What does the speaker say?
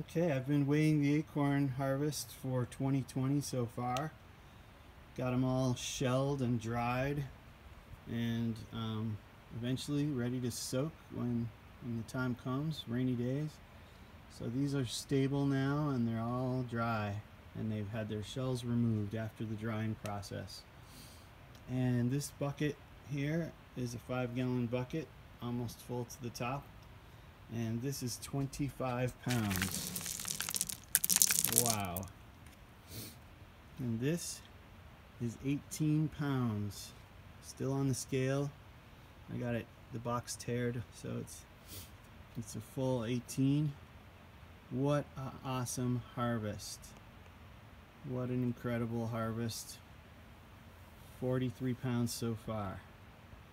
Okay, I've been weighing the acorn harvest for 2020 so far. Got them all shelled and dried and um, eventually ready to soak when, when the time comes, rainy days. So these are stable now and they're all dry and they've had their shells removed after the drying process. And this bucket here is a five gallon bucket, almost full to the top and this is 25 pounds. Wow. And this is 18 pounds. Still on the scale. I got it the box teared, so it's it's a full 18. What an awesome harvest. What an incredible harvest. 43 pounds so far.